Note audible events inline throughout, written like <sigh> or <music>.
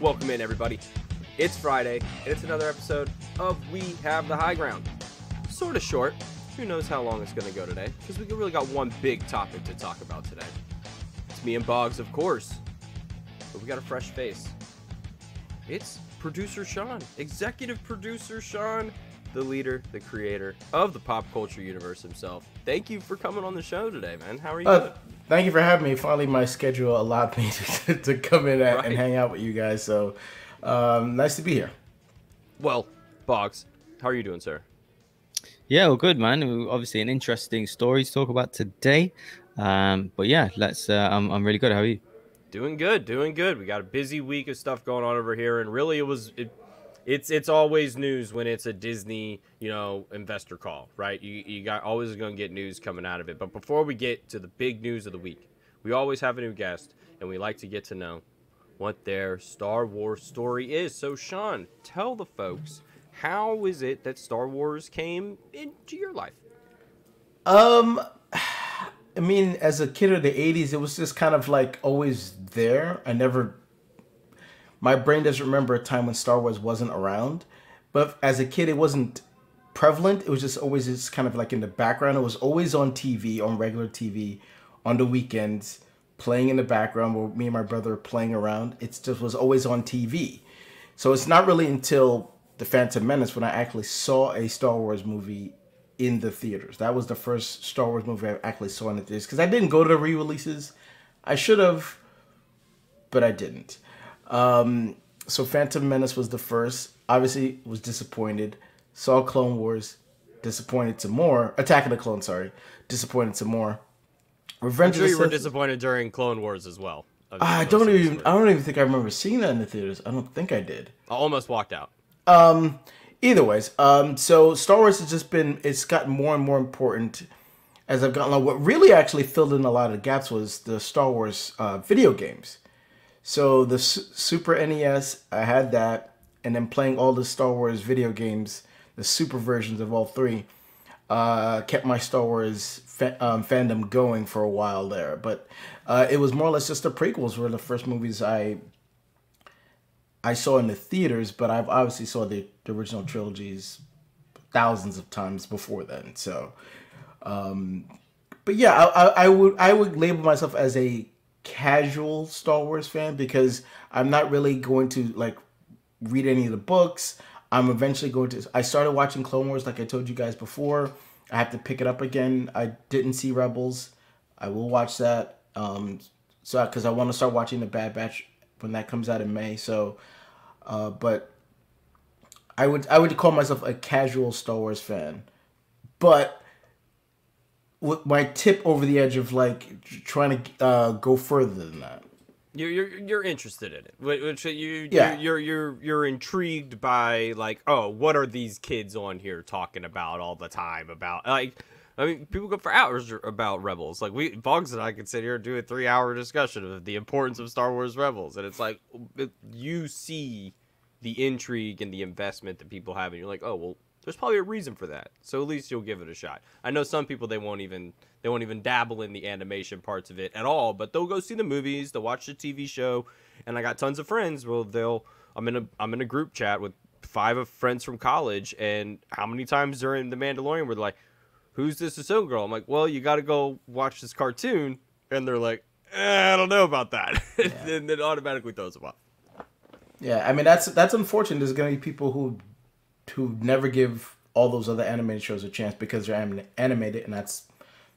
Welcome in, everybody. It's Friday, and it's another episode of We Have the High Ground. Sort of short. Who knows how long it's going to go today? Because we really got one big topic to talk about today. It's me and Bogz, of course. But we got a fresh face. It's producer Sean, executive producer Sean, the leader, the creator of the pop culture universe himself. Thank you for coming on the show today, man. How are you Uh, doing? Thank you for having me. Finally, my schedule allowed me <laughs> to, to come in and, Right. and hang out with you guys. So, um, nice to be here. Well, Bogz, how are you doing, sir? Yeah, well, good, man. Obviously, an interesting story to talk about today. Um, but yeah, let's. Uh, I'm, I'm really good. How are you? Doing good, doing good. We got a busy week of stuff going on over here, and really, it was it, it's it's always news when it's a Disney, you know, investor call, right? You you got always going to get news coming out of it. But before we get to the big news of the week, we always have a new guest, and we like to get to know what their Star Wars story is. So, Sean, tell the folks how is it that Star Wars came into your life? Um, <sighs> I mean, as a kid of the '80s, it was just kind of like always there. I never, my brain doesn't remember a time when Star Wars wasn't around. But as a kid, it wasn't prevalent. It was just always just kind of like in the background. It was always on TV, on regular TV, on the weekends, playing in the background where me and my brother playing around. It just was always on TV. So it's not really until The Phantom Menace when I actually saw a Star Wars movie in the theaters. That was the first Star Wars movie I actually saw in the theaters because I didn't go to the re-releases. I should have, but I didn't. Um, so Phantom Menace was the first. Obviously, was disappointed. Saw Clone Wars, disappointed some more. Attack of the Clones, sorry, disappointed some more. I'm sure of you were disappointed during Clone Wars as well. I don't even. I don't even think I remember seeing that in the theaters. I don't think I did. I almost walked out. Um. Either ways, um, so Star Wars has just been. It's gotten more and more important as I've gotten along. What really actually filled in a lot of the gaps was the Star Wars uh, video games. So the S- Super NES, I had that, and then playing all the Star Wars video games, the super versions of all three, uh, kept my Star Wars fa- um, fandom going for a while there. But uh, it was more or less just the prequels were the first movies I I saw in the theaters, but I've obviously saw the, the original trilogies thousands of times before then. So, um, but yeah, I, I, I would I would label myself as a casual Star Wars fan because I'm not really going to like read any of the books. I'm eventually going to. I started watching Clone Wars, like I told you guys before. I have to pick it up again. I didn't see Rebels. I will watch that. Um, so because I want to start watching the Bad Batch when that comes out in May. So, uh, but I would I would call myself a casual Star Wars fan, but my tip over the edge of like trying to uh, go further than that. You're you're, you're interested in it, which you Yeah. you're, you're you're you're intrigued by like oh what are these kids on here talking about all the time about like I mean people go for hours about Rebels like we Bogz and I could sit here and do a three hour discussion of the importance of Star Wars Rebels and it's like you see the intrigue and the investment that people have and you're like oh well there's probably a reason for that. So at least you'll give it a shot. I know some people they won't even they won't even dabble in the animation parts of it at all but they'll go see the movies they'll watch the TV show and I got tons of friends. Well they'll I'm in a I'm in a group chat with five of friends from college and how many times during the Mandalorian were they like who's this Ahsoka girl? I'm like well you got to go watch this cartoon and they're like eh, I don't know about that. <laughs> And then automatically throws them off. Yeah, I mean that's that's unfortunate. There's gonna be people who who never give all those other animated shows a chance because they're anim- animated, and that's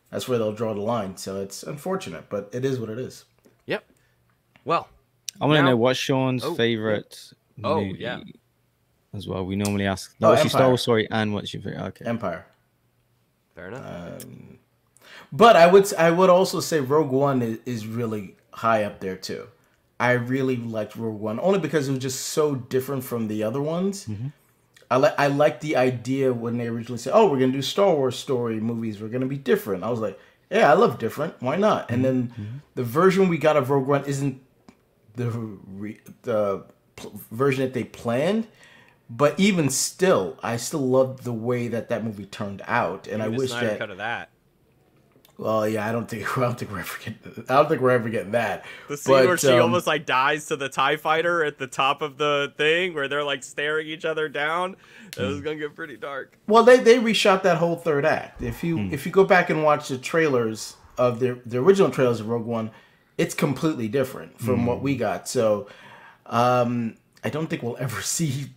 that's where they'll draw the line. So it's unfortunate, but it is what it is. yep well I want to know what's Sean's Oh, favorite. Oh, oh, movie yeah. As well, we normally ask. No, Oh, what's Star Empire. Wars story and what's your favorite? Okay. Empire. fair enough um, But I would I would also say Rogue One is, is really high up there too. I really liked Rogue One only because it was just so different from the other ones. Mm-hmm. I like I like the idea when they originally said, "Oh, we're gonna do Star Wars story movies. We're gonna be different." I was like, "Yeah, I love different. Why not?" And then mm-hmm. the version we got of Rogue One isn't the re- the pl- version that they planned. But even still, I still loved the way that that movie turned out, and I wish that cut of that Well, yeah, I don't think <laughs> I don't think we're ever getting. I don't think we're ever getting that. The scene But, where she um, almost like dies to the Tie Fighter at the top of the thing, where they're like staring each other down. That Hmm. was gonna get pretty dark. Well, they they reshot that whole third act. If you Hmm. if you go back and watch the trailers of the the original trailers of Rogue One, it's completely different from what Hmm. we got. So, um, I don't think we'll <laughs> ever see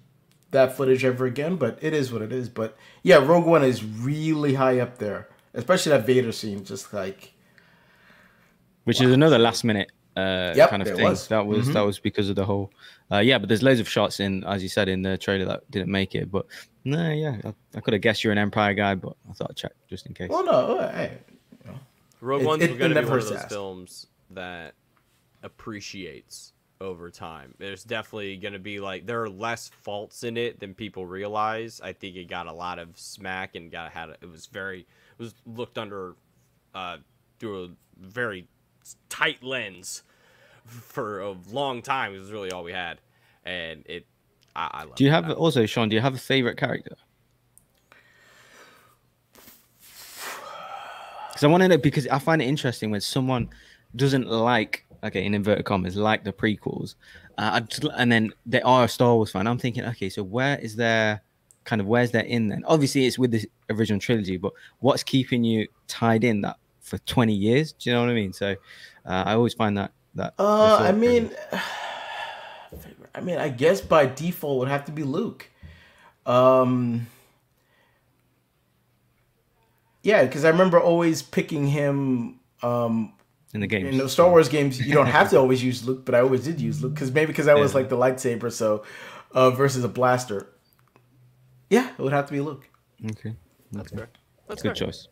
that footage ever again. But it is what it is. But yeah, Rogue One is really high up there, especially that Vader scene. Just like which is another last minute uh, Yep, kind of thing. was. That was Mhm. that was because of the whole. Uh, yeah, but there's loads of shots in, as you said, in the trailer that didn't make it. But no, yeah, I, I could have guessed you're an Empire guy, but I thought I'd check just in case. well, no, hey, Rogue One's it- it gonna be one of those ask. films that appreciates over time. There's definitely gonna be like there are less faults in it than people realize. I think it got a lot of smack and got had it was very it was looked under uh through a very tight lens for a long time. It was really all we had, and it. I, I love. do you have I- also, Sean? Do you have a favorite character? Because I want to know because I find it interesting when someone doesn't like, okay, in inverted commas, like the prequels, uh, just- and then they are a Star Wars fan. I'm thinking, okay, so where is their kind of where's that in then? Obviously, it's with the original trilogy, but what's keeping you tied in that for 20 years? Do you know what I mean? So uh, I always find that that. Uh, I mean. <sighs> I mean, I guess by default would have to be Luke. Um, yeah, because I remember always picking him. Um, in the game, in the Star Wars games, you don't have to always use Luke, but I always did use Luke because maybe because I was Yeah. like the lightsaber, so uh, versus a blaster. Yeah, it would have to be Luke. okay, That's fair. That's good fair. choice.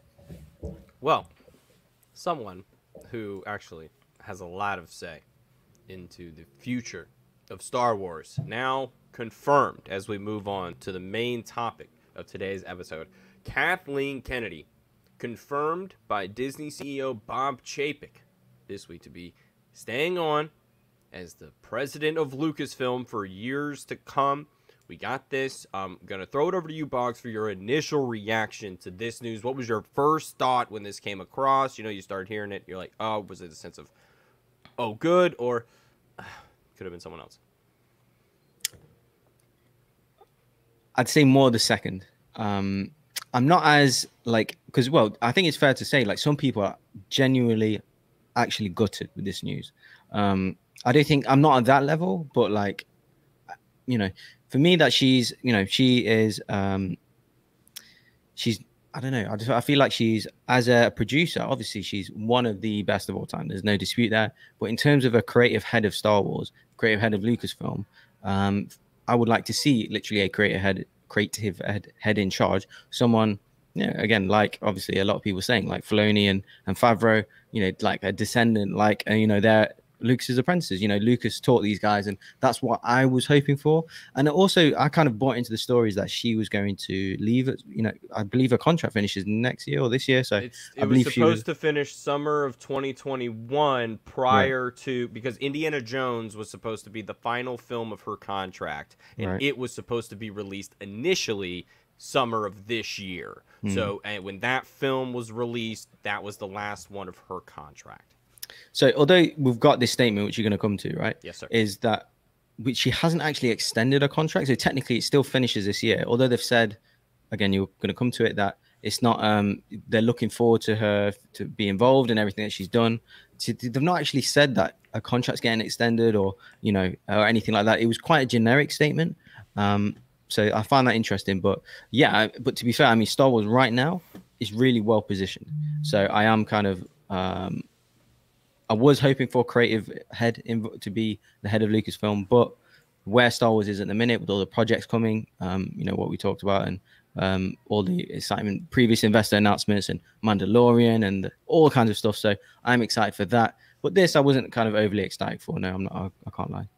Well, someone who actually has a lot of say into the future of Star Wars now confirmed as we move on to the main topic of today's episode. Kathleen Kennedy, confirmed by Disney CEO Bob Chapek this week to be staying on as the president of Lucasfilm for years to come. We got this. I'm gonna throw it over to you, Bogz, for your initial reaction to this news. What was your first thought when this came across? You know, you started hearing it. You're like, oh, was it a sense of, oh, good, or <sighs> could have been someone else? I'd say more the second. Um, I'm not as like because well, I think it's fair to say like some people are genuinely actually gutted with this news. Um, I don't think I'm not at that level, but like, you know, for me that she's you know she is um, she's I don't know I just I feel like she's as a producer obviously she's one of the best of all time. There's no dispute there. But in terms of a creative head of Star Wars, creative head of Lucasfilm, um, I would like to see literally a creative head, creative head, head in charge. Someone, you know, again, like obviously a lot of people saying, like Filoni and and Favreau, you know, like a descendant, like uh, you know, they're Lucas's apprentices. You know, Lucas taught these guys, and that's what I was hoping for. And also, I kind of bought into the stories that she was going to leave. You know, I believe her contract finishes next year or this year. So It's, I it was believe she supposed was- to finish summer of 2021 prior to because Indiana Jones was supposed to be the final film of her contract, and Right. it was supposed to be released initially summer of this year. Hmm. So, and when that film was released, that was the last one of her contract. So although we've got this statement, which you're going to come to, right? Yes, sir. Is that which she hasn't actually extended her contract, so technically it still finishes this year. Although they've said, again, you're going to come to it that it's not. Um, they're looking forward to her to be involved in everything that she's done. So They've not actually said that a contract's getting extended or you know or anything like that. It was quite a generic statement. Um, so I find that interesting. But yeah, but to be fair, I mean, Star Wars right now is really well positioned. So I am kind of. Um, I was hoping for creative head in, to be the head of Lucasfilm, but where Star Wars is at the minute with all the projects coming, um, you know what we talked about, and um, all the excitement, previous investor announcements, and Mandalorian, and all kinds of stuff. So I'm excited for that. But this, I wasn't kind of overly ecstatic for. No, I'm not. I, I can't lie.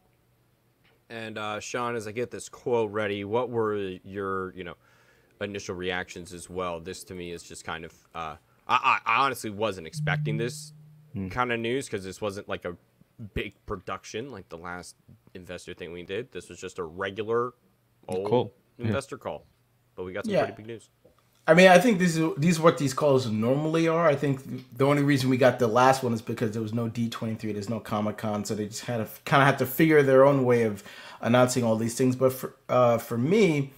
And uh, Sean, as I get this quote ready, what were your, you know, initial reactions as well? This to me is just kind of, uh, I, I honestly wasn't expecting this Hmm. kind of news because this wasn't like a big production like the last investor thing we did. This was just a regular old Call. Yeah. investor call, but we got some Yeah. pretty big news. I mean, I think this is these are what these calls normally are. I think the only reason we got the last one is because there was no D twenty three, there's no Comic Con, so they just had to kind of had to figure their own way of announcing all these things. But for uh, for me,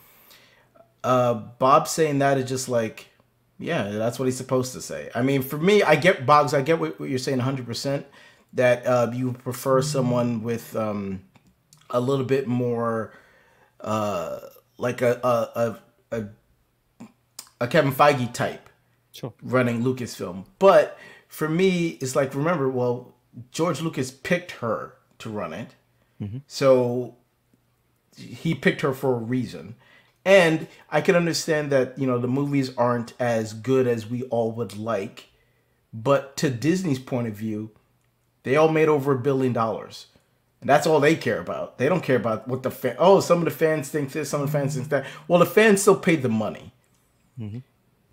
uh, Bob saying that is just like, yeah, that's what he's supposed to say. I mean, for me, I get Bogz, I get what, what you're saying 100. percent That uh, you prefer someone with um, a little bit more, uh, like a a, a, a a Kevin Feige type Sure. running Lucasfilm. But for me, it's like remember, well, George Lucas picked her to run it, so he picked her for a reason. And I can understand that you know the movies aren't as good as we all would like, but to Disney's point of view, they all made over a billion dollars. And that's all they care about. They don't care about what the fan. Oh, some of the fans think this, some of the fans think that. Well, the fans still paid the money. Mm-hmm.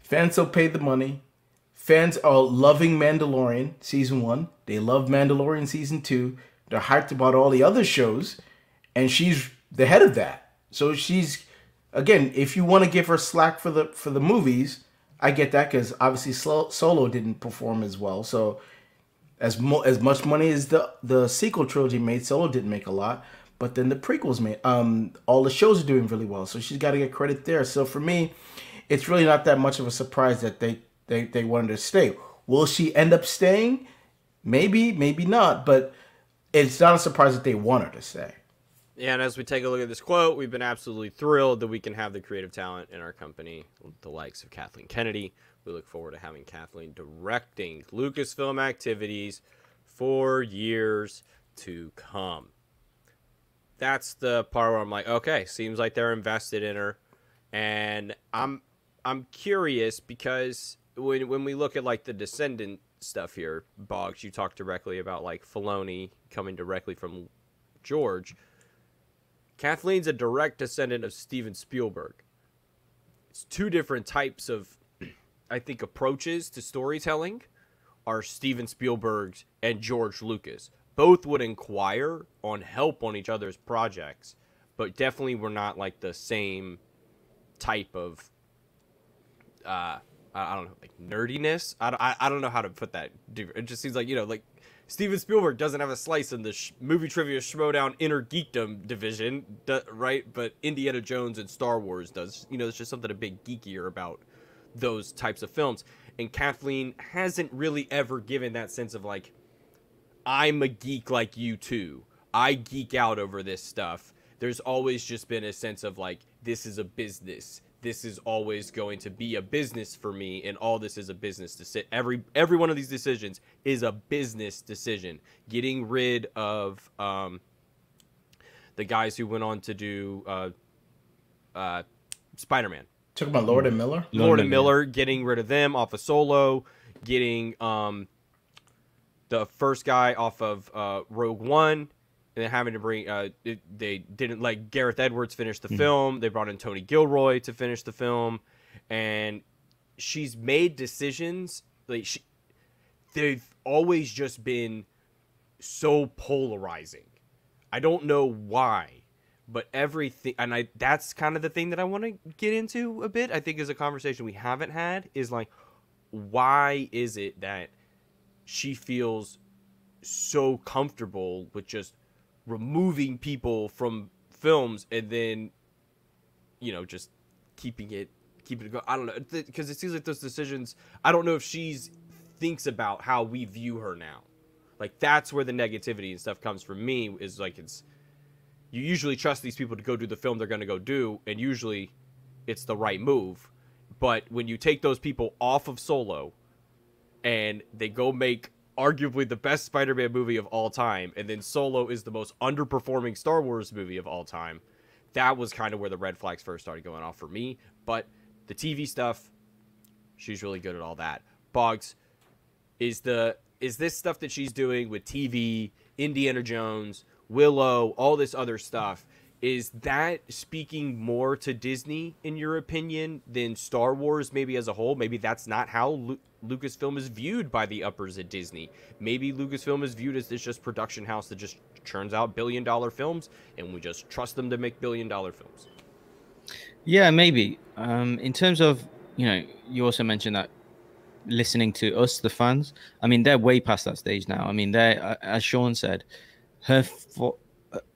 Fans still paid the money. Fans are loving Mandalorian season one. They love Mandalorian season two. They're hyped about all the other shows, and she's the head of that. So she's again, if you want to give her slack for the for the movies, I get that because obviously Solo didn't perform as well. So as mo- as much money as the the sequel trilogy made, Solo didn't make a lot. But then the prequels made um all the shows are doing really well, so she's got to get credit there. So for me, it's really not that much of a surprise that they they they wanted to stay. Will she end up staying? Maybe, maybe not. But it's not a surprise that they want her to stay. And as we take a look at this quote, we've been absolutely thrilled that we can have the creative talent in our company, the likes of Kathleen Kennedy. We look forward to having Kathleen directing Lucasfilm activities for years to come. That's the part where I'm like, okay, seems like they're invested in her, and I'm I'm curious because when when we look at like the descendant stuff here, Bogz, you talked directly about like Filoni coming directly from George. Kathleen's a direct descendant of Steven Spielberg. It's two different types of, I think, approaches to storytelling are Steven Spielberg's and George Lucas. Both would inquire on help on each other's projects, but definitely were not like the same type of, uh, I don't know, like nerdiness. I, I, I don't know how to put that. It just seems like, you know, like Steven Spielberg doesn't have a slice in the sh- movie trivia schmoedown inner geekdom division, d- right? But Indiana Jones and Star Wars does. You know, it's just something a bit geekier about those types of films. And Kathleen hasn't really ever given that sense of like, I'm a geek like you too. I geek out over this stuff. There's always just been a sense of like, this is a business. This is always going to be a business for me, and all this is a business decision. Every every one of these decisions is a business decision. Getting rid of um, the guys who went on to do uh, uh, Spider-Man. Talking about Lord and Miller. Lord and London, Miller, getting rid of them off of Solo, getting um the first guy off of uh, Rogue One, and then having to bring uh it, they didn't let Gareth Edwards finish the film. They brought in Tony Gilroy to finish the film, and she's made decisions like she they've always just been so polarizing. I don't know why, but everything and I that's kind of the thing that I want to get into a bit. I think is a conversation we haven't had is like why is it that she feels so comfortable with just removing people from films and then you know just keeping it keeping it going. I don't know because it seems like those decisions. I don't know if she's thinks about how we view her now. Like that's where the negativity and stuff comes from me is like it's you usually trust these people to go do the film they're going to go do and usually it's the right move. But when you take those people off of Solo and they go make arguably the best Spider-Man movie of all time and then Solo is the most underperforming Star Wars movie of all time, that was kind of where the red flags first started going off for me, but the TV stuff she's really good at all that. Bogz is the is this stuff that she's doing with TV, Indiana Jones, Willow, all this other stuff, is that speaking more to Disney in your opinion than Star Wars maybe as a whole? Maybe that's not how Lu- Lucasfilm is viewed by the uppers at Disney. Maybe Lucasfilm is viewed as this just production house that just churns out billion dollar films and we just trust them to make billion dollar films. Yeah, maybe. Um, in terms of you know, you also mentioned that listening to us, the fans. I mean, they're way past that stage now. I mean, they're as Sean said, her four,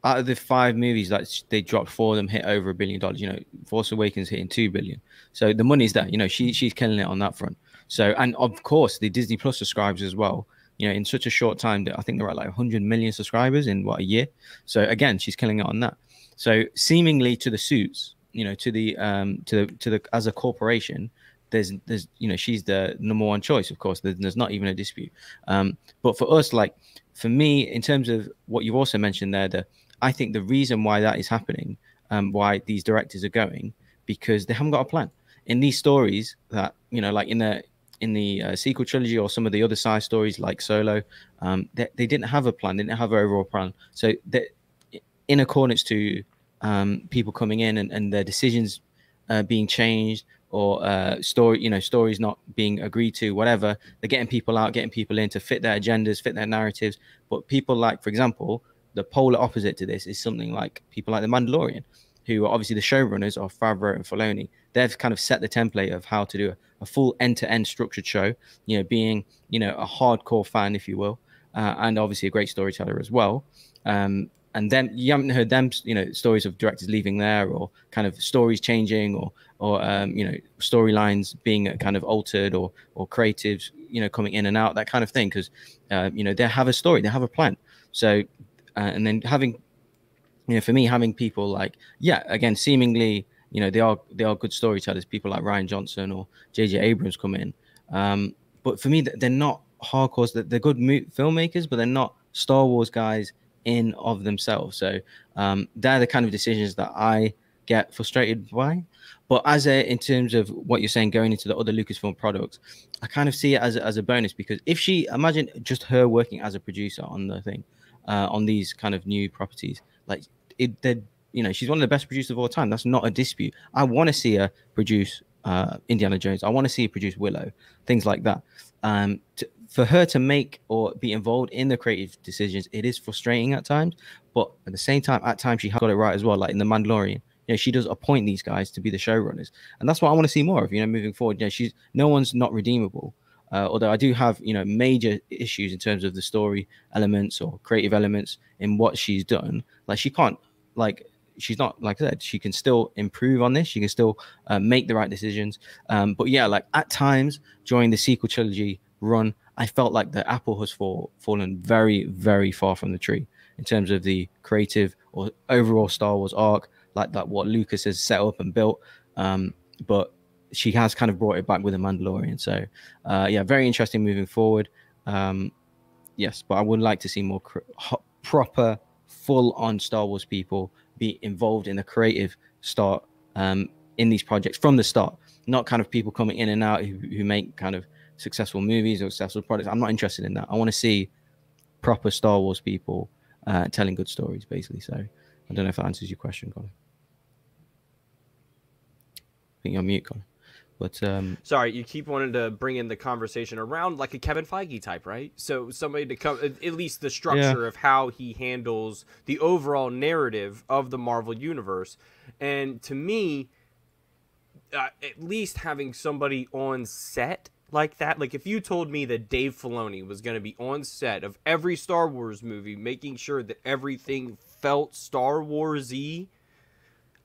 out of the five movies that they dropped, four of them hit over a billion dollars. You know, Force Awakens hitting two billion. So the money's there. You know, she she's killing it on that front. So and of course the Disney Plus subscribers as well. You know, in such a short time, that I think they're at like 100 million subscribers in what a year. So again, she's killing it on that. So seemingly to the suits, you know, to the um to the to the as a corporation, there's there's you know she's the number one choice. Of course, there's, there's not even a dispute. Um, but for us, like for me, in terms of what you've also mentioned there, the I think the reason why that is happening, um, why these directors are going, because they haven't got a plan. In these stories that you know, like in the in the uh, sequel trilogy or some of the other side stories like Solo, um, they, they didn't have a plan. They didn't have an overall plan. So that, in accordance to um, people coming in and, and their decisions uh, being changed or uh, story, you know, stories not being agreed to, whatever. They're getting people out, getting people in to fit their agendas, fit their narratives. But people like, for example, the polar opposite to this is something like people like the Mandalorian, who are obviously the showrunners of Favreau and Filoni. They've kind of set the template of how to do a, a full end-to-end structured show. You know, being you know a hardcore fan, if you will, uh, and obviously a great storyteller as well. Um, and then you haven't heard them, you know, stories of directors leaving there or kind of stories changing or or um, you know storylines being kind of altered or or creatives, you know, coming in and out, that kind of thing. Because uh, you know they have a story, they have a plan. So uh, and then having, you know, for me having people like yeah, again, seemingly you know they are they are good storytellers, people like Rian Johnson or J.J. Abrams come in. Um, but for me, they're not hardcores. They're good filmmakers, but they're not Star Wars guys in of themselves. So um, they're the kind of decisions that I get frustrated by. But as a, in terms of what you're saying, going into the other Lucasfilm products, I kind of see it as a, as a bonus because if she imagine just her working as a producer on the thing, uh, on these kind of new properties, like it, you know, she's one of the best producers of all time. That's not a dispute. I want to see her produce uh, Indiana Jones. I want to see her produce Willow, things like that. Um, to, for her to make or be involved in the creative decisions, it is frustrating at times. But at the same time, at times she got it right as well. Like in the Mandalorian, you know, she does appoint these guys to be the showrunners, and that's what I want to see more of. You know, moving forward, you know, she's no one's not redeemable. Uh, although I do have you know major issues in terms of the story elements or creative elements in what she's done. Like she can't like she's not like I said, she can still improve on this. She can still uh, make the right decisions. Um, but yeah, like at times during the sequel trilogy run, I felt like the apple has fall, fallen very, very far from the tree in terms of the creative or overall Star Wars arc, like that what Lucas has set up and built. Um, but she has kind of brought it back with the Mandalorian. So uh, yeah, very interesting moving forward. Um, yes, but I would like to see more proper, full-on Star Wars people be involved in the creative start um, in these projects from the start, not kind of people coming in and out who, who make kind of successful movies or successful products. I'm not interested in that. I want to see proper Star Wars people uh, telling good stories, basically. So I don't know if that answers your question, Colin. I think you're mute, Colin. But um, sorry, you keep wanting to bring in the conversation around like a Kevin Feige type, right? So somebody to come at least the structure yeah. of how he handles the overall narrative of the Marvel universe. And to me, uh, at least having somebody on set like that. Like if you told me that Dave Filoni was going to be on set of every Star Wars movie, making sure that everything felt Star Warsy,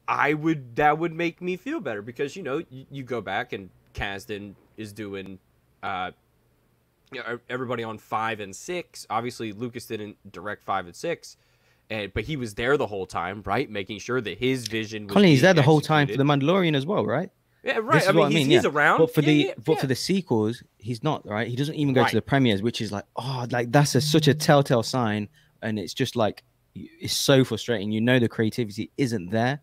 I would that would make me feel better because you know you, you go back and Kasdan is doing. Uh, everybody on five and six. Obviously, Lucas didn't direct five and six, and but he was there the whole time, right? Making sure that his vision. Was Colin, he's there the whole time for the Mandalorian as well, right? Yeah, right. I mean, I mean, he's, yeah. around. But for yeah, the yeah, but for the sequels, he's not right. He doesn't even go right. to the premieres, which is like, oh, like that's a, such a telltale sign, and it's just like it's so frustrating. You know, the creativity isn't there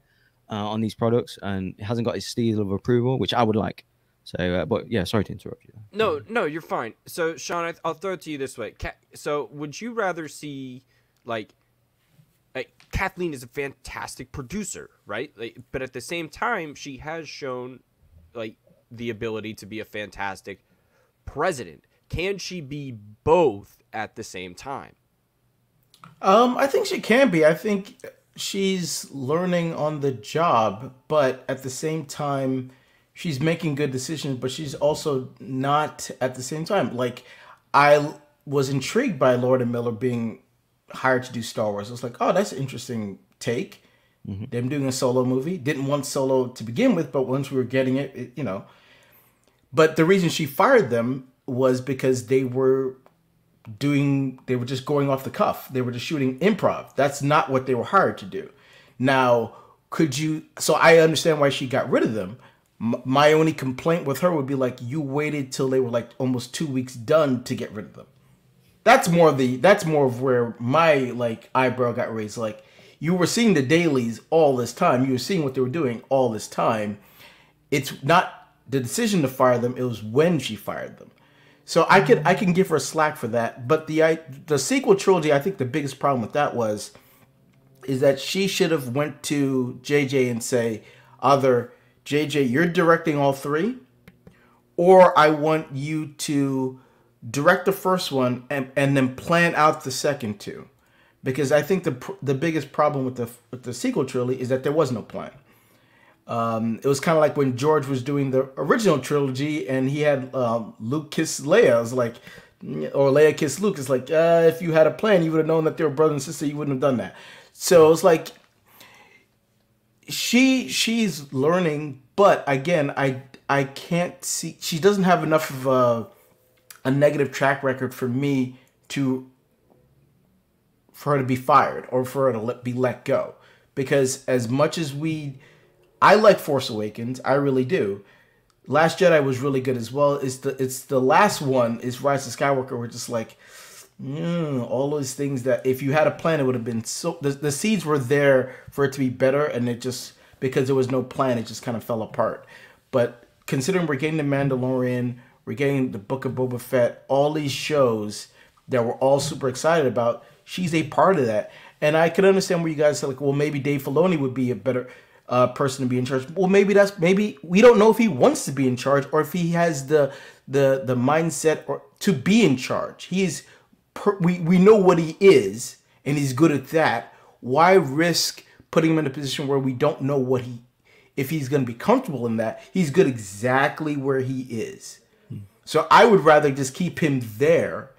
uh, on these products, and it hasn't got his seal of approval, which I would like. So, uh, but yeah, sorry to interrupt you. No, no, you're fine. So, Sean, I, will throw it to you this way. So, would you rather see like Kathleen is a fantastic producer, right? Like, but at the same time, she has shown like the ability to be a fantastic president. Can she be both at the same time? Um, I think she can be. I think she's learning on the job, but at the same time, she's making good decisions, but she's also not at the same time. Like I was intrigued by Lord and Miller being hired to do Star Wars. I was like, oh, that's an interesting take. Mm-hmm. Them doing a solo movie. Didn't want solo to begin with, but once we were getting it, it, you know. But the reason she fired them was because they were doing they were just going off the cuff. They were just shooting improv. That's not what they were hired to do. Now, could you so I understand why she got rid of them. My only complaint with her would be like you waited till they were like almost 2 weeks done to get rid of them. That's more of the that's more of where my like eyebrow got raised like you were seeing the dailies all this time. You were seeing what they were doing all this time. It's not the decision to fire them. It was when she fired them. So I could I can give her slack for that. But the I, the sequel trilogy, I think the biggest problem with that was is that she should have went to JJ and say either JJ you're directing all three, or I want you to direct the first one and, and then plan out the second two because I think the the biggest problem with the with the sequel trilogy is that there was no plan. Um, it was kind of like when George was doing the original trilogy and he had um, Luke kiss Leia. It was like, or Leia kiss Luke. It's like, uh, if you had a plan, you would have known that they were brother and sister. You wouldn't have done that. So it's like, she she's learning, but again, I I can't see. She doesn't have enough of a a negative track record for me to for her to be fired or for her to let, be let go. Because as much as we, I like Force Awakens, I really do. Last Jedi was really good as well. It's the it's the last one is Rise of Skywalker. We're just like, mm, all those things that if you had a plan, it would have been so. The, the seeds were there for it to be better, and it just because there was no plan, it just kind of fell apart. But considering we're getting the Mandalorian, we're getting the Book of Boba Fett, all these shows that we're all super excited about she's a part of that. And I can understand where you guys are like, well, maybe Dave Filoni would be a better uh, person to be in charge. Well, maybe that's maybe we don't know if he wants to be in charge or if he has the the the mindset or to be in charge. He's per, we we know what he is and he's good at that. Why risk putting him in a position where we don't know what he if he's going to be comfortable in that? He's good exactly where he is. So I would rather just keep him there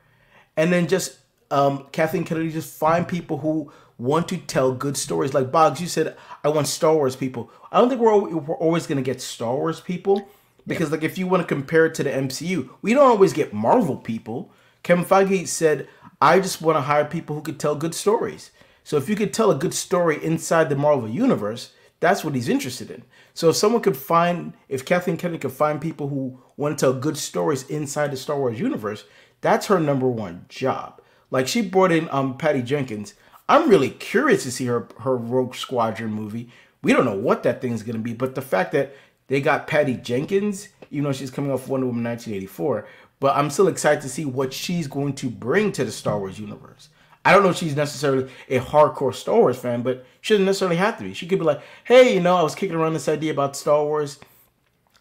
and then just um, Kathleen Kennedy just find people who want to tell good stories. Like Bogz, you said, I want Star Wars people. I don't think we're, we're always going to get Star Wars people because, yeah. like, if you want to compare it to the MCU, we don't always get Marvel people. Kevin Feige said, I just want to hire people who could tell good stories. So if you could tell a good story inside the Marvel universe, that's what he's interested in. So if someone could find, if Kathleen Kennedy could find people who want to tell good stories inside the Star Wars universe, that's her number one job. Like she brought in um Patty Jenkins. I'm really curious to see her her Rogue Squadron movie. We don't know what that thing's gonna be, but the fact that they got Patty Jenkins, even though she's coming off Wonder Woman 1984, but I'm still excited to see what she's going to bring to the Star Wars universe. I don't know if she's necessarily a hardcore Star Wars fan, but she doesn't necessarily have to be. She could be like, hey, you know, I was kicking around this idea about Star Wars.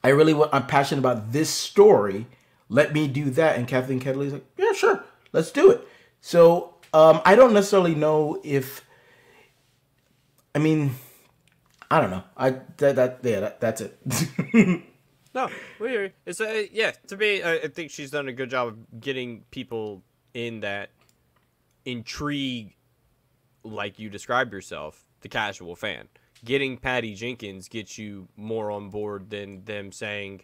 I really want, I'm passionate about this story. Let me do that. And Kathleen Kennedy's like, yeah, sure, let's do it. So um, I don't necessarily know if. I mean, I don't know. I that that yeah that, that's it. <laughs> no, we it's a yeah. To me, I, I think she's done a good job of getting people in that intrigue, like you described yourself, the casual fan. Getting Patty Jenkins gets you more on board than them saying,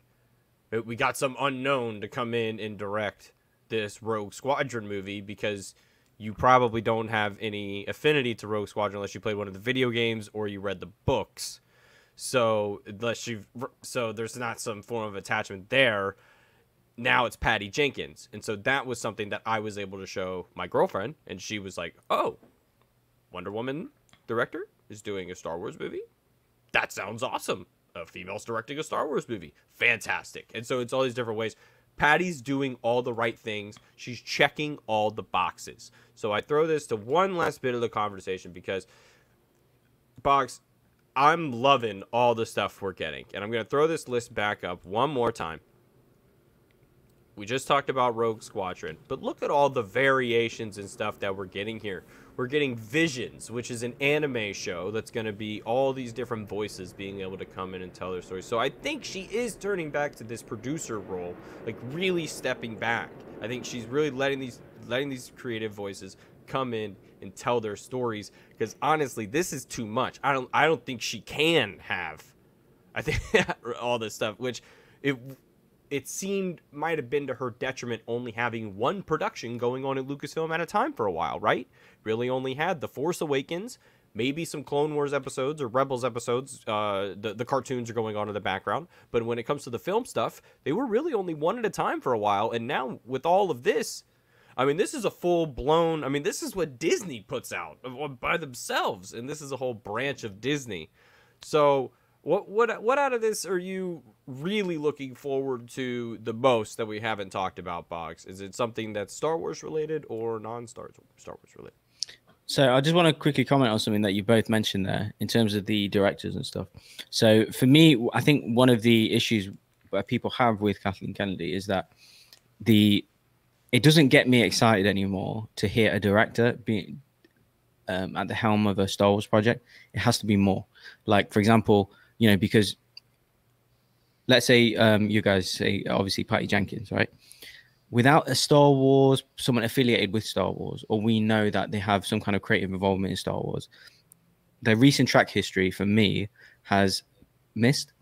"We got some unknown to come in and direct." this Rogue Squadron movie because you probably don't have any affinity to Rogue Squadron unless you played one of the video games or you read the books. So unless you so there's not some form of attachment there. Now it's Patty Jenkins, and so that was something that I was able to show my girlfriend, and she was like, "Oh, Wonder Woman director is doing a Star Wars movie. That sounds awesome. A female's directing a Star Wars movie, fantastic." And so it's all these different ways. Patty's doing all the right things. She's checking all the boxes. So I throw this to one last bit of the conversation because, Bogz, I'm loving all the stuff we're getting. And I'm going to throw this list back up one more time. we just talked about Rogue Squadron, but look at all the variations and stuff that we're getting here. We're getting Visions, which is an anime show that's going to be all these different voices being able to come in and tell their stories. So I think she is turning back to this producer role, like really stepping back. I think she's really letting these letting these creative voices come in and tell their stories because honestly, this is too much. I don't I don't think she can have I think <laughs> all this stuff which it it seemed might have been to her detriment only having one production going on at Lucasfilm at a time for a while, right? Really only had The Force Awakens, maybe some Clone Wars episodes or Rebels episodes. Uh, the, the cartoons are going on in the background. But when it comes to the film stuff, they were really only one at a time for a while. And now with all of this, I mean, this is a full blown, I mean, this is what Disney puts out by themselves. And this is a whole branch of Disney. So what what what out of this are you really looking forward to the most that we haven't talked about, Bogz? Is it something that's Star Wars related or non-Star Star Wars related? So I just want to quickly comment on something that you both mentioned there in terms of the directors and stuff. So for me, I think one of the issues that people have with Kathleen Kennedy is that the it doesn't get me excited anymore to hear a director be um, at the helm of a Star Wars project. It has to be more. Like for example, you know, because let's say um, you guys say obviously Patty Jenkins, right? Without a Star Wars, someone affiliated with Star Wars, or we know that they have some kind of creative involvement in Star Wars, their recent track history for me has missed.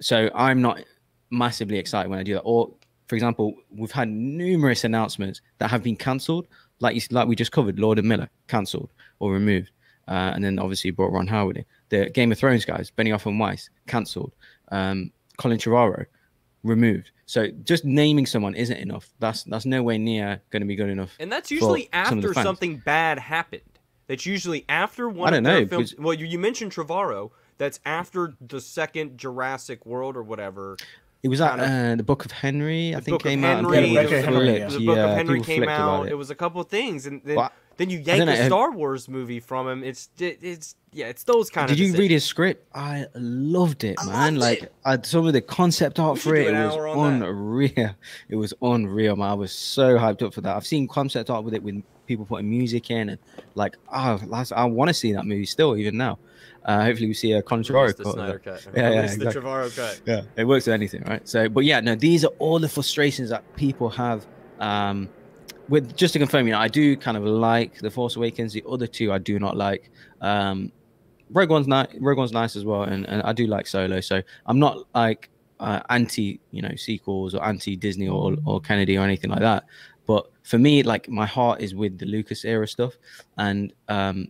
So I'm not massively excited when I do that. Or, for example, we've had numerous announcements that have been cancelled, like like we just covered, Lord and Miller cancelled or removed, uh, and then obviously brought Ron Howard in. The Game of Thrones guys, Benioff and Weiss, cancelled. Um, Colin Trevorrow, removed. So just naming someone isn't enough. That's that's nowhere near going to be good enough. And that's usually after some something bad happened. That's usually after one. I don't know. Films, well, you, you mentioned Trevorrow. That's after the second Jurassic World or whatever. It was that uh, the Book of Henry, I think, came Henry, out. Yeah, the, Henry, the Book yeah, of Henry came out. It. it. was a couple of things, and then, well, then you yank a Star Wars movie from him. It's it's yeah, it's those kind Did of. Did you read his script? I loved it, I man. Loved like it. I, some of the concept art we for it, it was unreal. That. <laughs> It was unreal, man. I was so hyped up for that. I've seen concept art with it with people putting music in, and like, oh, I want to see that movie still, even now. Uh, hopefully, we see a Contraro cut. Snyder cut. Yeah, yeah, exactly. the Trevorrow cut. Yeah, it works with anything, right? So, but yeah, no, these are all the frustrations that people have. Um, with just to confirm, you know, I do kind of like the Force Awakens. The other two, I do not like. Um, Rogue One's nice. Rogue One's nice as well, and, and I do like Solo. So I'm not like uh, anti, you know, sequels or anti Disney or or Kennedy or anything like that. But for me, like my heart is with the Lucas era stuff, and um,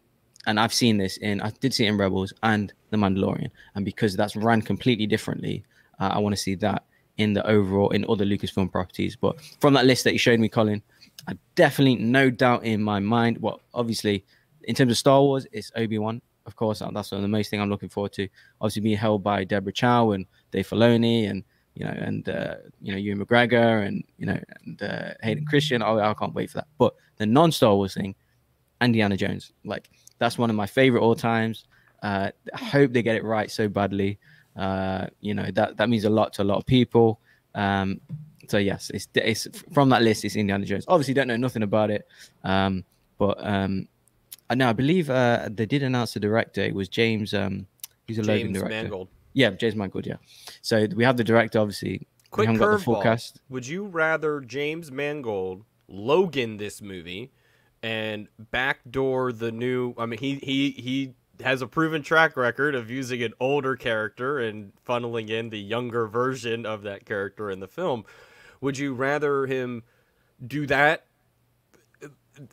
and I've seen this in I did see it in Rebels and The Mandalorian, and because that's ran completely differently, uh, I want to see that in the overall in other Lucasfilm properties. But from that list that you showed me, Colin, I definitely no doubt in my mind. Well, obviously, in terms of Star Wars, it's Obi Wan. Of course, that's one of the most thing I'm looking forward to. Obviously, being held by Deborah Chow and Dave Filoni, and you know, and uh, you know, Ewan McGregor, and you know, and uh, Hayden Christensen. I can't wait for that. But the non-Star Wars thing, Indiana Jones, like that's one of my favorite all times. Uh, I hope they get it right so badly. Uh, you know that that means a lot to a lot of people. Um, so yes, it's, it's from that list. It's Indiana Jones. Obviously, don't know nothing about it, um, but um, I know I believe uh, they did announce the director. It was James. Um, he's a James Logan director. Mangold. Yeah, James Mangold. Yeah. So we have the director. Obviously, quick we curveball. Would you rather James Mangold Logan this movie and backdoor the new? I mean, he he he has a proven track record of using an older character and funneling in the younger version of that character in the film. Would you rather him do that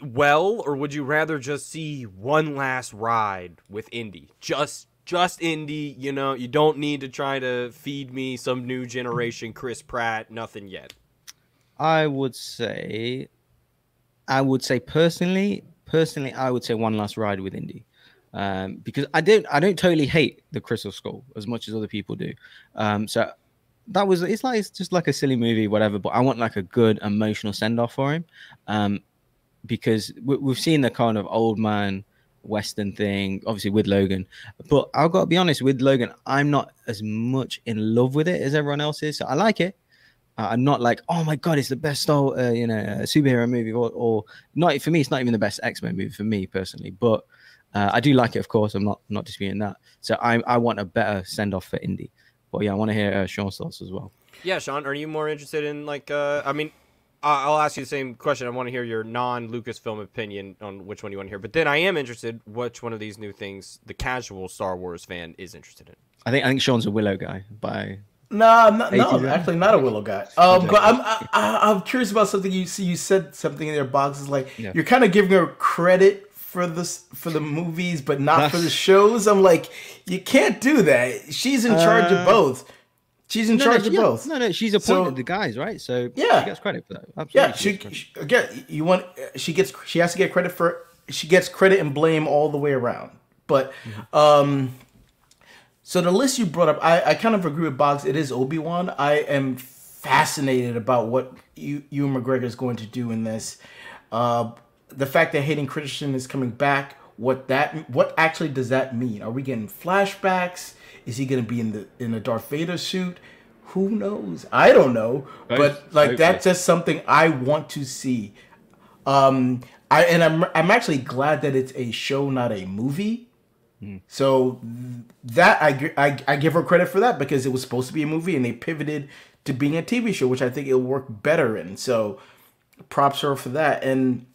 well, or would you rather just see one last ride with Indy? Just just Indy, you know, you don't need to try to feed me some new generation Chris Pratt, nothing yet. I would say I would say personally, personally I would say one last ride with Indy. Um, because I don't I don't totally hate the Crystal Skull as much as other people do. Um, so that was it's like it's just like a silly movie, whatever. But I want like a good emotional send off for him. Um, because we, have seen the kind of old man western thing obviously with logan but i've got to be honest with logan i'm not as much in love with it as everyone else is so i like it Uh, I'm not like, oh my god, it's the best Star, uh, you know, superhero movie, or, or not for me. It's not even the best X Men movie for me personally, but uh, I do like it. Of course, I'm not not disputing that. So I I want a better send off for Indy. But yeah, I want to hear uh, Sean's thoughts as well. Yeah, Sean, are you more interested in like? Uh, I mean, I'll ask you the same question. I want to hear your non Lucasfilm opinion on which one you want to hear. But then I am interested which one of these new things the casual Star Wars fan is interested in. I think I think Sean's a Willow guy by no, I'm not, no, I'm actually not a Willow guy. <laughs> Um, but I'm I, I'm curious about something you see. You said something in their boxes like yeah. you're kind of giving her credit for this for the movies, but not for the shows. I'm like, you can't do that. She's in charge uh, of both. She's in no, charge no, of both. No, no, she's appointed so, the guys, right? So yeah, she gets credit for that. Absolutely, yeah, she, she again, you want she gets she has to get credit for she gets credit and blame all the way around. But mm-hmm. um so the list you brought up, I, I kind of agree with Bogz. It is Obi Wan. I am fascinated about what you Ewan McGregor is going to do in this. Uh, the fact that Hayden Christensen is coming back, what that what actually does that mean? Are we getting flashbacks? Is he going to be in the in a Darth Vader suit? Who knows? I don't know, but like that's just something I want to see. Um, I and I'm I'm actually glad that it's a show, not a movie so that I, I, I give her credit for that because it was supposed to be a movie and they pivoted to being a TV show, which I think it'll work better in. So props her for that. And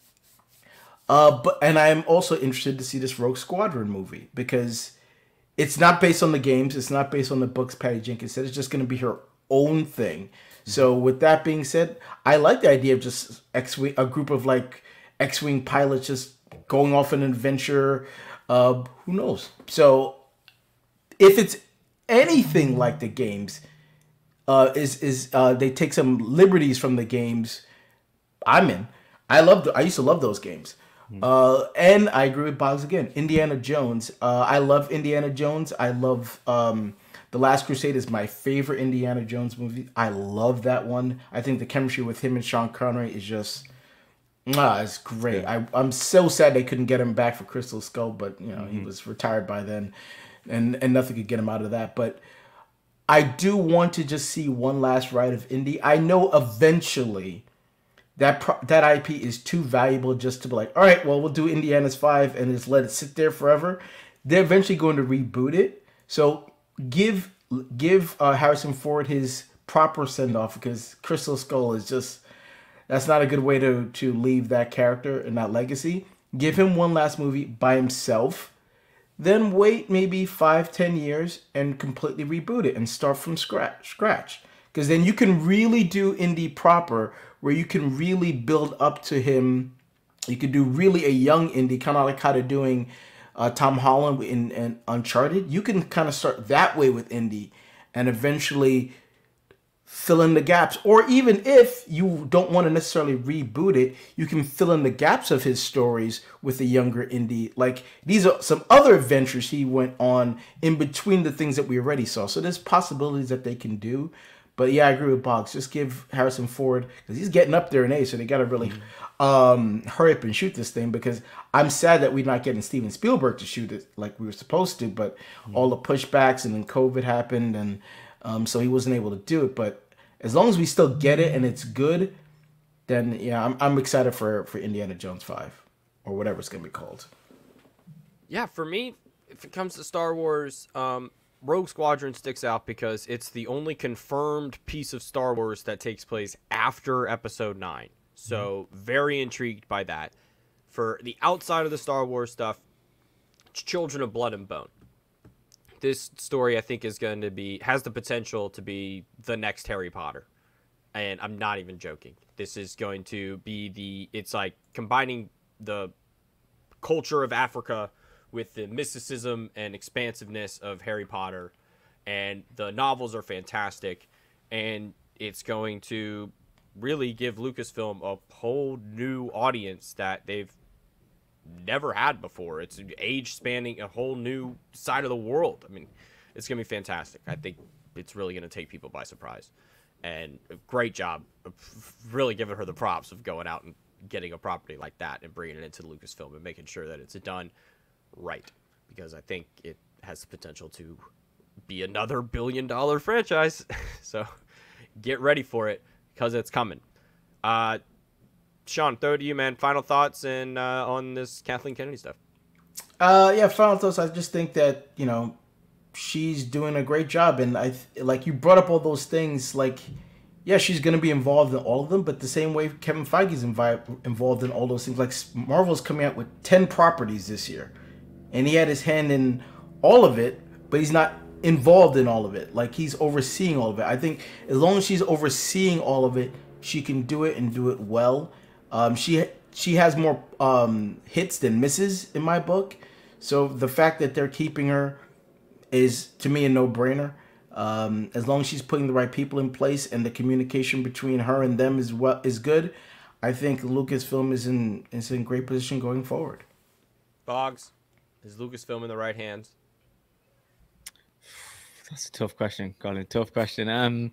uh, but and I'm also interested to see this Rogue Squadron movie because it's not based on the games, it's not based on the books Patty Jenkins said. It's just going to be her own thing. So with that being said, I like the idea of just X wing a group of like X wing pilots just going off an adventure. Uh, who knows? So if it's anything like the games, uh, is is uh, they take some liberties from the games. I'm in. I love. I used to love those games. Uh, and I agree with Bogz again. Indiana Jones. Uh, I love Indiana Jones. I love um, The Last Crusade is my favorite Indiana Jones movie. I love that one. I think the chemistry with him and Sean Connery is just Ah, it's great. Yeah. I, I'm so sad they couldn't get him back for Crystal Skull, but you know mm-hmm. he was retired by then, and and nothing could get him out of that. But I do want to just see one last ride of Indy. I know eventually that that IP is too valuable just to be like, all right, well we'll do Indiana's Five and just let it sit there forever. They're eventually going to reboot it, so give give uh, Harrison Ford his proper send off because Crystal Skull is just that's not a good way to to leave that character and that legacy. Give him one last movie by himself, then wait maybe five, ten years and completely reboot it and start from scratch. Scratch, because then you can really do Indy proper, where you can really build up to him. You could do really a young Indy, kind of like how they're doing uh, Tom Holland in, in Uncharted. You can kind of start that way with Indy, and eventually fill in the gaps. Or even if you don't want to necessarily reboot it, you can fill in the gaps of his stories with a younger Indy. Like these are some other adventures he went on in between the things that we already saw. So there's possibilities that they can do. But yeah, I agree with Bogz. Just give Harrison Ford because he's getting up there in age, so they got to really um, hurry up and shoot this thing. Because I'm sad that we're not getting Steven Spielberg to shoot it like we were supposed to. But mm-hmm. all the pushbacks and then COVID happened, and um, so he wasn't able to do it. But as long as we still get it and it's good, then yeah, I'm I'm excited for for Indiana Jones five or whatever it's gonna be called. Yeah, for me, if it comes to Star Wars, um, Rogue Squadron sticks out because it's the only confirmed piece of Star Wars that takes place after Episode nine. So mm-hmm. very intrigued by that. For the outside of the Star Wars stuff, it's Children of Blood and Bone this story I think is going to be has the potential to be the next Harry Potter. And I'm not even joking. This is going to be the it's like combining the culture of Africa with the mysticism and expansiveness of Harry Potter and the novels are fantastic and it's going to really give Lucasfilm a whole new audience that they've never had before. It's age spanning a whole new side of the world. I mean, it's gonna be fantastic. I think it's really gonna take people by surprise. And great job, really giving her the props of going out and getting a property like that and bringing it into Lucasfilm and making sure that it's done right. Because I think it has the potential to be another billion dollar franchise. <laughs> so get ready for it. because it's coming. Uh, Sean, throw it to you, man. Final thoughts and uh, on this Kathleen Kennedy stuff. Uh, yeah, final thoughts. I just think that you know she's doing a great job, and I like you brought up all those things. Like, yeah, she's gonna be involved in all of them, but the same way Kevin Feige's invi- involved in all those things. Like, Marvel's coming out with ten properties this year, and he had his hand in all of it, but he's not involved in all of it. Like, he's overseeing all of it. I think as long as she's overseeing all of it, she can do it and do it well. Um, she she has more um, hits than misses in my book. So the fact that they're keeping her is to me a no brainer. Um, as long as she's putting the right people in place and the communication between her and them is what is good, I think Lucasfilm is in is in great position going forward. Bogz, is Lucasfilm in the right hands? That's a tough question, Colin. Tough question. Um,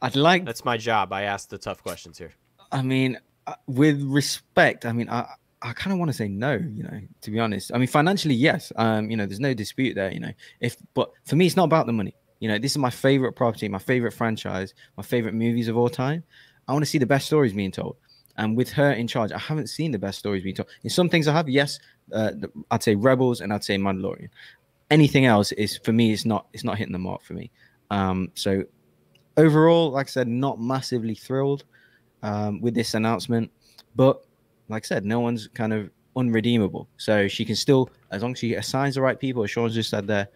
I'd like. That's my job. I ask the tough questions here. I mean, uh, with respect, I mean, I I kind of want to say no. You know, to be honest. I mean, financially, yes. Um, you know, there's no dispute there. You know, if but for me, it's not about the money. You know, this is my favorite property, my favorite franchise, my favorite movies of all time. I want to see the best stories being told. And with her in charge, I haven't seen the best stories being told. In some things, I have. Yes, uh, I'd say Rebels and I'd say Mandalorian. Anything else is for me. It's not. It's not hitting the mark for me. Um, so overall, like I said, not massively thrilled um, with this announcement. But like I said, no one's kind of unredeemable. So she can still, as long as she assigns the right people, as Sean's just said there,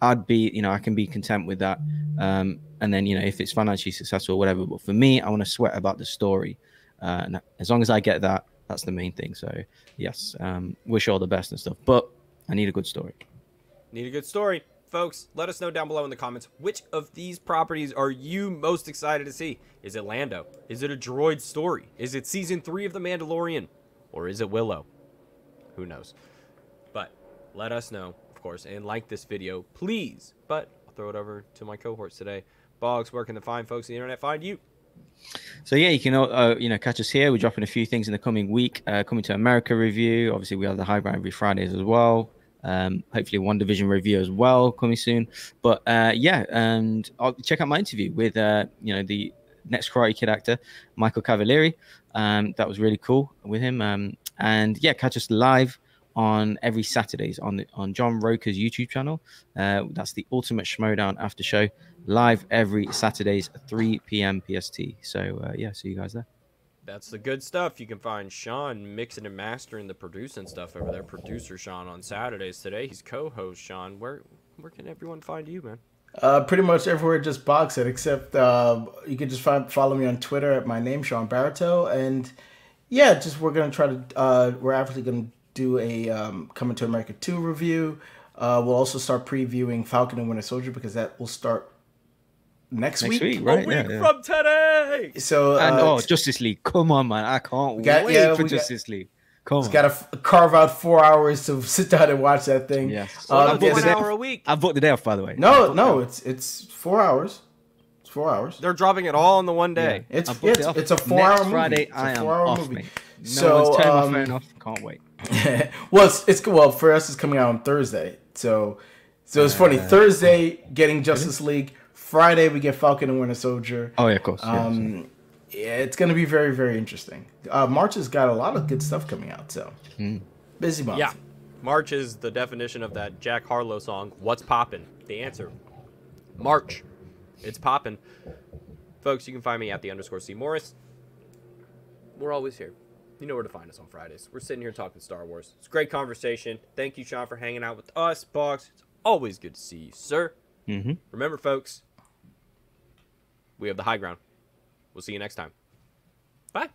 I'd be, you know, I can be content with that. Um, and then, you know, if it's financially successful whatever. But for me, I want to sweat about the story. Uh, and as long as I get that, that's the main thing. So, yes, um, wish all the best and stuff. But I need a good story. Need a good story folks, let us know down below in the comments which of these properties are you most excited to see? Is it Lando? Is it a droid story? Is it season three of The Mandalorian? Or is it Willow? Who knows? But let us know, of course, and like this video, please. But I'll throw it over to my cohorts today. Bogz, where can the fine folks on the internet find you? So yeah, you can uh, you know catch us here. We're dropping a few things in the coming week. Uh, coming to America review. Obviously, we have the high ground every Fridays as well. Um, hopefully, division review as well coming soon. But uh, yeah, and I'll check out my interview with uh, you know the next Karate Kid actor, Michael Cavalieri. Um, that was really cool with him. Um, and yeah, catch us live on every Saturdays on the, on John Roker's YouTube channel. Uh, that's the Ultimate Schmoedown After Show live every Saturdays 3 p.m. PST. So uh, yeah, see you guys there. That's the good stuff. You can find Sean mixing and mastering the producing stuff over there. Producer Sean on Saturdays today. He's co-host Sean. Where where can everyone find you, man? Uh, pretty much everywhere, just box it. Except uh, you can just find follow me on Twitter at my name, Sean Barriteau, and yeah, just we're gonna try to uh, we're actually gonna do a um, Coming to America two review. Uh, we'll also start previewing Falcon and Winter Soldier because that will start next, Next week. week, right? a week yeah, yeah. from today. So uh, And oh, Justice League! Come on, man! I can't got- wait yeah, for we got- Justice League. Come it's on! got to f- carve out four hours to <laughs> sit down and watch that thing. Yes. Well, Uh, that's yes. one hour a week. I booked the day off, by the way. No, no, it. it's it's four hours. It's four hours. They're dropping it all in the one day. It's I yeah, it it's, off. it's a Next four-hour movie. Friday, It's a I am four-hour off, movie. mate. No So, one's turned um, my phone off. Can't wait. <laughs> well, it's, it's well for us. It's coming out on Thursday, so so it's funny. Uh, Thursday getting Justice League. Friday we get Falcon and Winter Soldier. Oh yeah, of course. yeah, Um, yeah, it's gonna be very very interesting. Uh, March has got a lot of good stuff coming out, so Hmm. busy month. Yeah. March is the definition of that Jack Harlow song, What's Poppin'? The answer. March. It's poppin'. Folks, you can find me at the underscore C Morris. We're always here. You know where to find us on Fridays. We're sitting here talking Star Wars. It's a great conversation. Thank you, Sean, for hanging out with us. Bogz, it's always good to see you, sir. Mm-hmm. Remember, folks, we have the high ground. We'll see you next time. Bye.